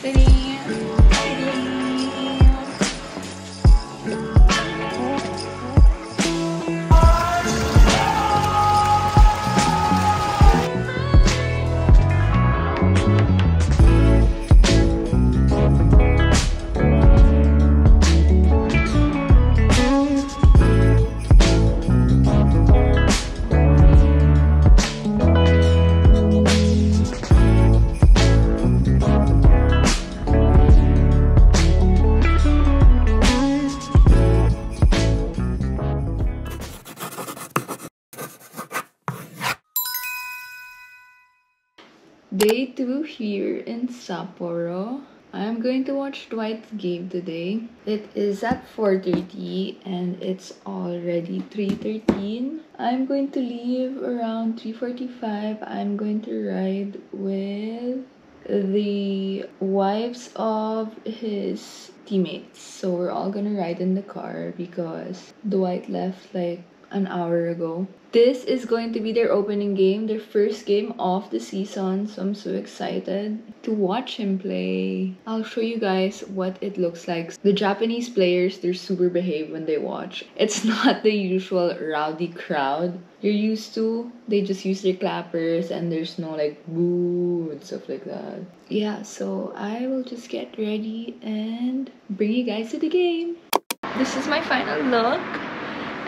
Day 2 here in Sapporo. I'm going to watch Dwight's game today. It is at 4.30 and it's already 3.13. I'm going to leave around 3.45. I'm going to ride with the wives of his teammates. So we're all gonna ride in the car because Dwight left like an hour ago. This is going to be their opening game, their first game of the season. So I'm so excited to watch him play. I'll show you guys what it looks like. The Japanese players, they're super behaved when they watch. It's not the usual rowdy crowd you're used to. They just use their clappers and there's no like boo and stuff like that. Yeah, so I will just get ready and bring you guys to the game. This is my final look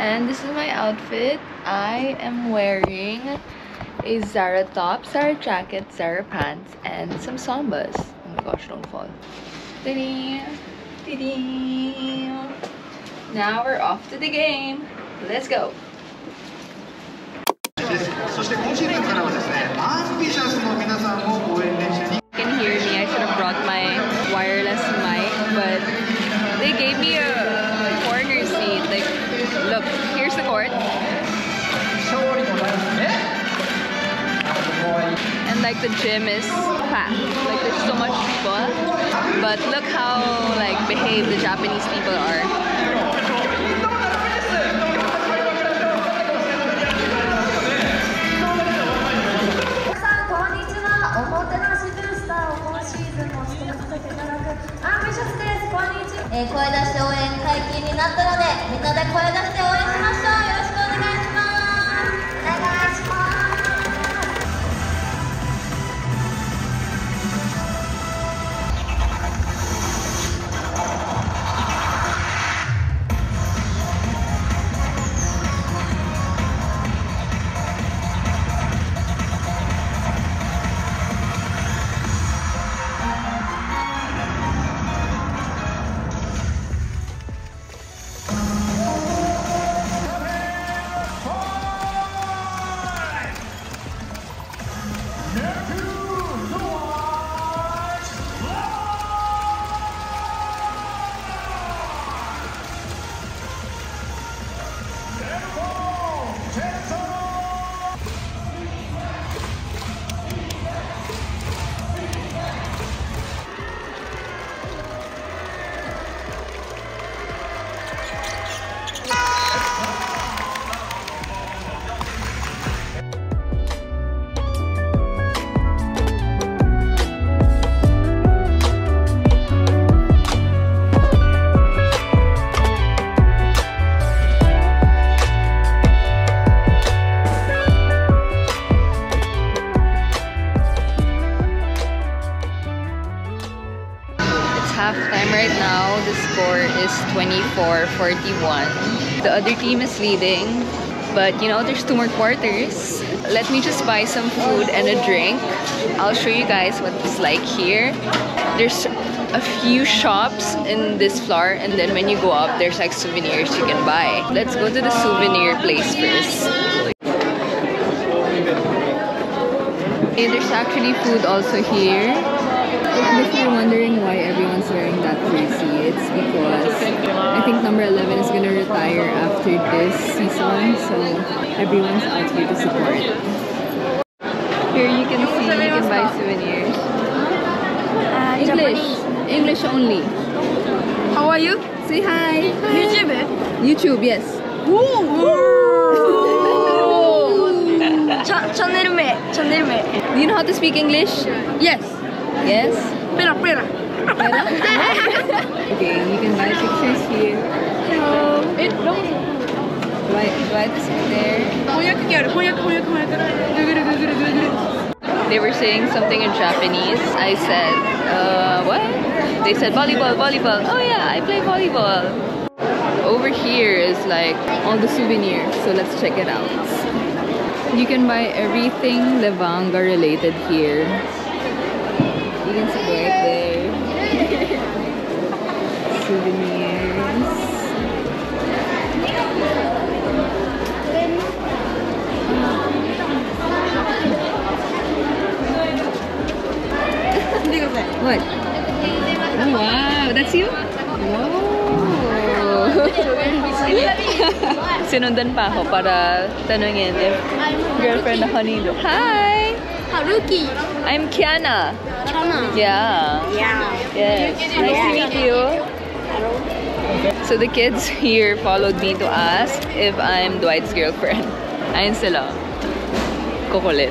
and this is my outfit. I am wearing a zara top zara jacket zara pants and some sambas. Oh my gosh don't fall. Now we're off to the game. Let's go the gym is packed. Like there's so much people. But look how like behaved the Japanese people are. 24-41. The other team is leading, but you know, there's two more quarters. Let me just buy some food and a drink. I'll show you guys what it's like here. There's a few shops in this floor and then when you go up, there's like souvenirs you can buy. Let's go to the souvenir place first. There's actually food also here. If you're wondering why everyone's wearing that jersey, it's because I think number 11 is going to retire after this season, so everyone's out here to support. Here you can see, you can buy souvenirs. Uh, English. English only. How are you? Say hi. hi. YouTube? YouTube, yes. Ch channel me. Channel me. Do you know how to speak English? Yes. Yes? Pera, pera. Pera? okay, you can buy pictures here. Hello. It looks Right, right there. They were saying something in Japanese. I said, uh, what? They said volleyball, volleyball. Oh yeah, I play volleyball. Over here is like all the souvenirs, so let's check it out. You can buy everything Levanga related here. You can see right there. Souvenirs. Hindi ko sa. What? Oh wow, that's you? Wow. Sinundan pa ako para tanungin if girlfriend ako ni Hi! Haruki. I'm Kianna. Yeah. Yeah. Yes. Nice to meet you. So the kids here followed me to ask if I'm Dwight's girlfriend. Ayun sila. Kukulit.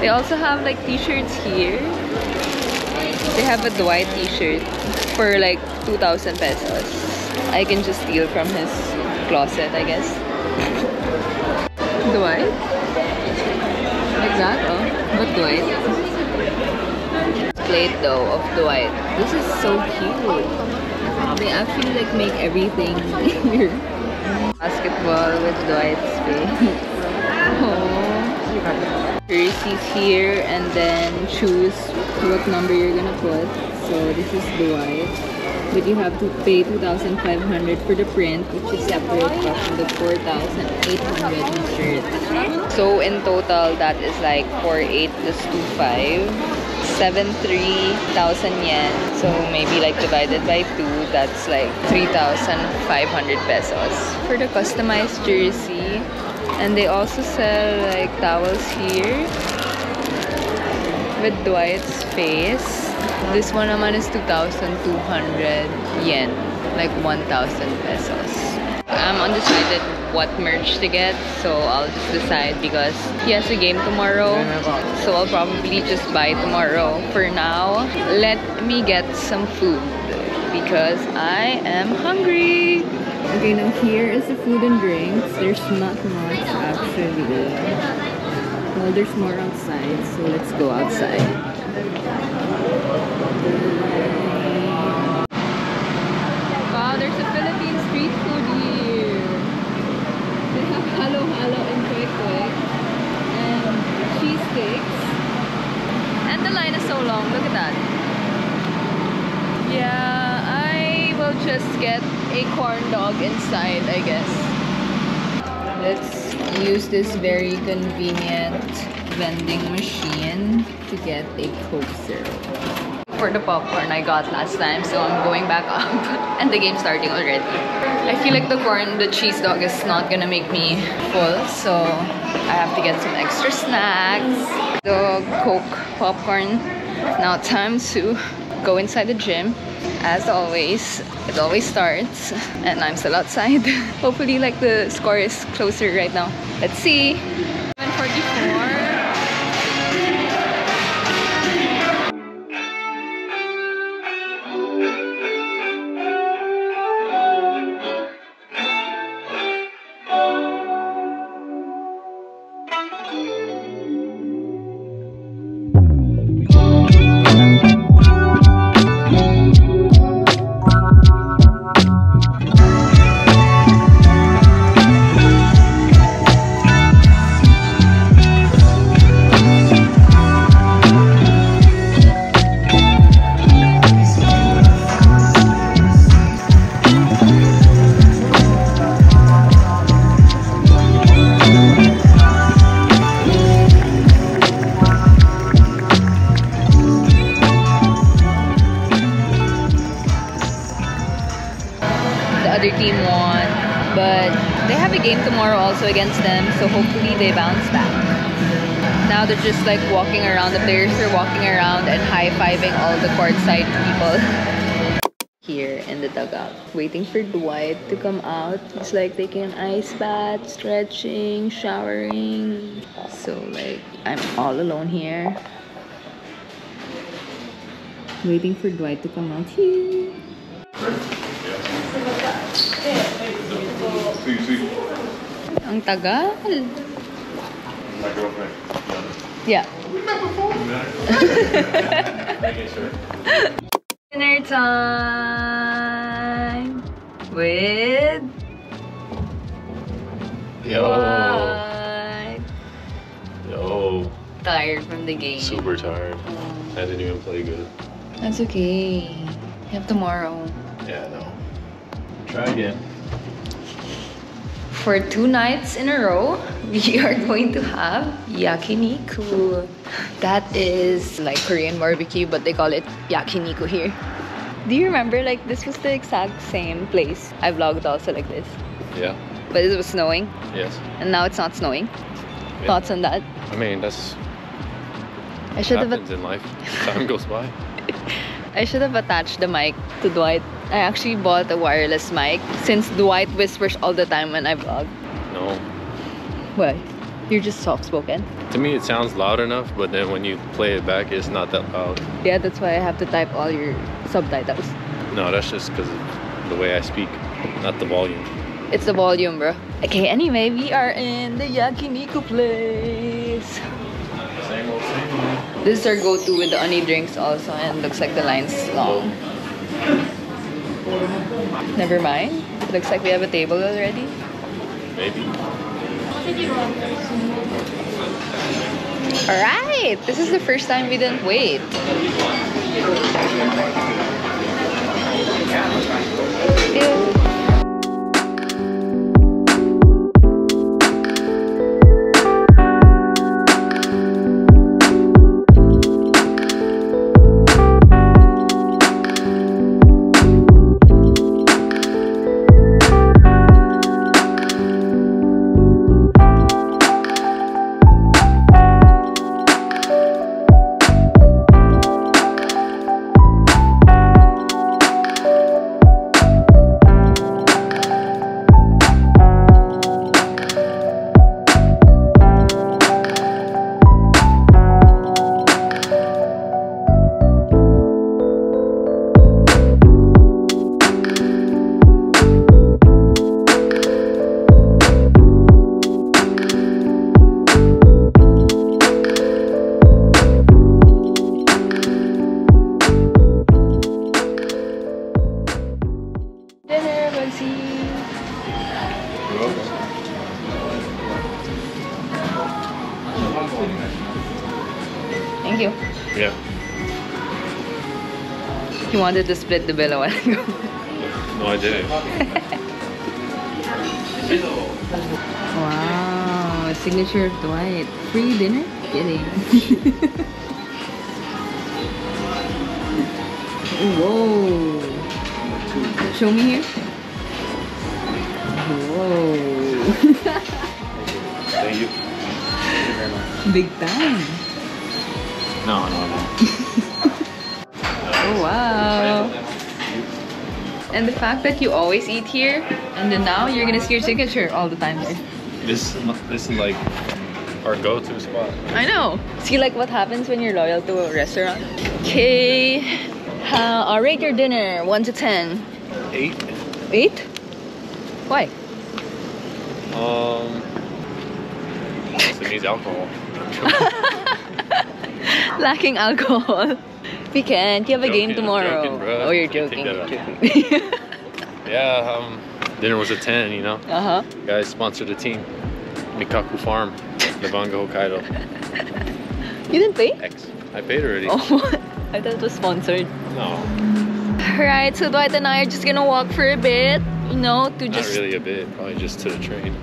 They also have like t-shirts here. They have a Dwight t-shirt for like 2,000 pesos. I can just steal from his closet, I guess. Dwight? Like that, oh. But Dwight? Plate though of Dwight. This is so cute. They actually like make everything here. Basketball with Dwight's face. oh. Jerseys here and then choose what number you're gonna put. So this is Dwight. But you have to pay 2,500 for the print, which is separate from the 4,800 shirt. So in total, that is like 4,8 plus 2,5. 73,000 yen. So maybe like divided by 2, that's like 3,500 pesos. For the customized jersey, and they also sell like towels here with Dwight's face. This one naman is 2,200 yen, like 1,000 pesos. I'm undecided what merch to get, so I'll just decide because he has a game tomorrow. So I'll probably just buy tomorrow. For now, let me get some food because I am hungry. Okay, now here is the food and drinks. There's not much actually. Well, there's more outside, so let's go outside. Wow, there's a Philippine street food. They have halo halo and kwek and cheese sticks. And the line is so long. Look at that. Yeah, I will just get a corn dog inside, I guess. Let's use this very convenient vending machine to get a Coke Zero. For the popcorn I got last time, so I'm going back up. and the game's starting already. I feel like the corn, the cheese dog is not gonna make me full, so I have to get some extra snacks. The Coke popcorn. Now time to go inside the gym. As always, it always starts, and I'm still outside. Hopefully, like the score is closer right now. Let's see. Also against them, so hopefully they bounce back. Now they're just like walking around, the players are walking around and high-fiving all the courtside people. Here in the dugout, waiting for Dwight to come out. It's like taking an ice bath, stretching, showering. So like I'm all alone here. Waiting for Dwight to come out here. Ang tagal. My girlfriend. Yeah. Making sure. Dinner time with Yo. Dwight. Yo. Tired from the game. Super tired. Oh. I didn't even play good. That's okay. You have tomorrow. Yeah, no. Try again. For two nights in a row, we are going to have yakiniku. That is like Korean barbecue, but they call it yakiniku here. Do you remember like this was the exact same place I vlogged also like this, Yeah. but it was snowing Yes. and now it's not snowing. Yeah. Thoughts on that? I mean, that's I should have happens in life. Time goes by. I should have attached the mic to Dwight. I actually bought a wireless mic since Dwight whispers all the time when I vlog. No. Why? You're just soft spoken. To me, it sounds loud enough, but then when you play it back, it's not that loud. Yeah, that's why I have to type all your subtitles. No, that's just because of the way I speak, not the volume. It's the volume, bro. Okay, anyway, we are in the yakiniku place. Same old, same old. This is our go-to with the honey drinks also, and looks like the line's long. Never mind. Looks like we have a table already. Maybe. Alright! This is the first time we didn't wait. Wanted to split the bill a while ago. No, I didn't. Wow, a signature of Dwight. Free dinner? Kidding. Whoa. Show me here. Whoa. Thank you. Thank you very much. Big time. No, no, no. Oh, wow. And the fact that you always eat here, and then now you're gonna see your signature all the time here. This, this is like our go-to spot. I know. See, like what happens when you're loyal to a restaurant. Okay, how? I'll rate your dinner one to ten. Eight. Eight? Why? Um. It needs alcohol. Lacking alcohol. We can't. You have a game tomorrow. joking, bro. oh, you're joking. You're joking. Yeah. Um. Dinner was a ten. You know. uh huh. Guys sponsored the team. Mikaku Farm, Levanga, Hokkaido. You didn't pay? X. I paid already. Oh, what? I thought it was sponsored. No, Right, so Dwight and I are just gonna walk for a bit, you know, to not just really a bit. Probably just to the train.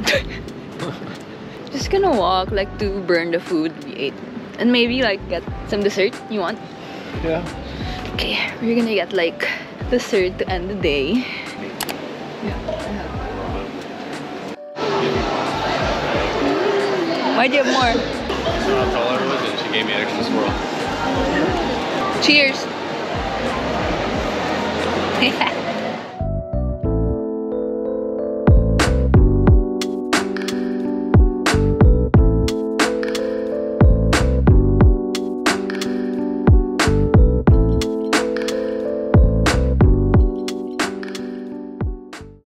just gonna walk like to burn the food we ate. And maybe like get some dessert you want? Yeah. Okay, we're gonna get like dessert to end the day. Why'd you have more? Tall I was, and she gave me extra swirl. Cheers!